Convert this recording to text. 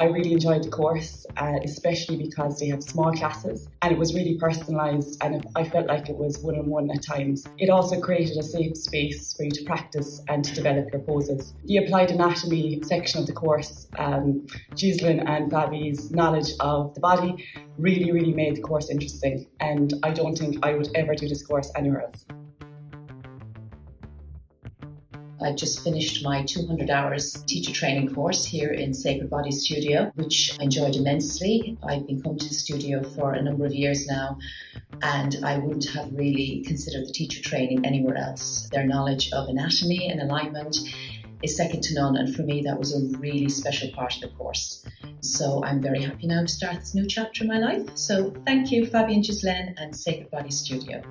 I really enjoyed the course, uh, especially because they have small classes and it was really personalised and I felt like it was one on one at times. It also created a safe space for you to practice and to develop your poses. The applied anatomy section of the course, um, Gislaine and Fabi's knowledge of the body really, really made the course interesting and I don't think I would ever do this course anywhere else. I just finished my 200 hours teacher training course here in Sacred Body Studio, which I enjoyed immensely. I've been coming to the studio for a number of years now, and I wouldn't have really considered the teacher training anywhere else. Their knowledge of anatomy and alignment is second to none, and for me, that was a really special part of the course. So I'm very happy now to start this new chapter in my life. So thank you, Fabian Gislaine and Sacred Body Studio.